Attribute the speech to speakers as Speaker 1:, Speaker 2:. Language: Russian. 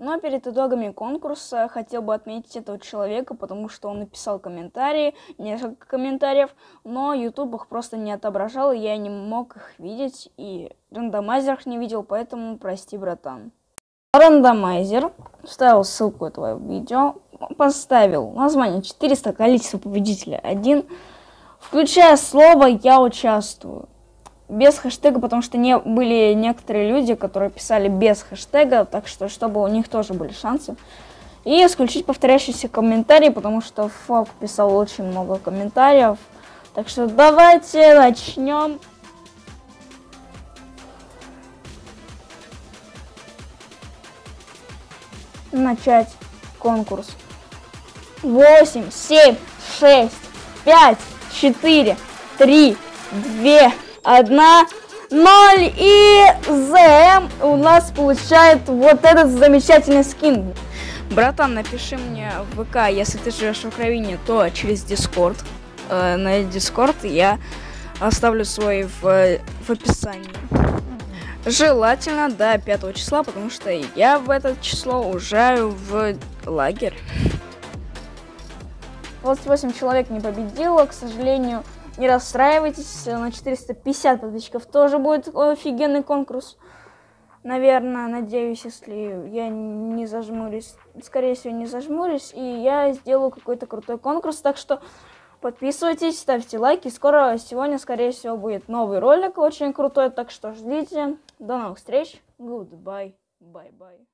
Speaker 1: Но перед итогами конкурса хотел бы отметить этого человека, потому что он написал комментарии, несколько комментариев, но YouTube их просто не отображал, и я не мог их видеть, и рандомайзер их не видел, поэтому прости, братан. Рандомайзер вставил ссылку этого видео, поставил название 400, количество победителя 1, включая слово «Я участвую» без хэштега, потому что не были некоторые люди, которые писали без хэштега, так что чтобы у них тоже были шансы. И исключить повторяющиеся комментарии, потому что Фок писал очень много комментариев. Так что давайте начнем. Начать конкурс. 8, 7, 6, 5, 4, 3, 2, одна, ноль. И ЗМ у нас получает вот этот замечательный скин. Братан, напиши мне в ВК, если ты живешь в Украине, то через Дискорд. Э, на Дискорд я оставлю свой в, в описании. Желательно до 5 числа, потому что я в это число уезжаю в лагерь. 28 человек не победило, к сожалению. Не расстраивайтесь, на 450 подписчиков тоже будет офигенный конкурс. Наверное, надеюсь, если я не зажмурюсь, скорее всего, не зажмурюсь, и я сделаю какой-то крутой конкурс. Так что подписывайтесь, ставьте лайки. Скоро сегодня, скорее всего, будет новый ролик очень крутой, так что ждите. До новых встреч. Goodbye. Bye-bye.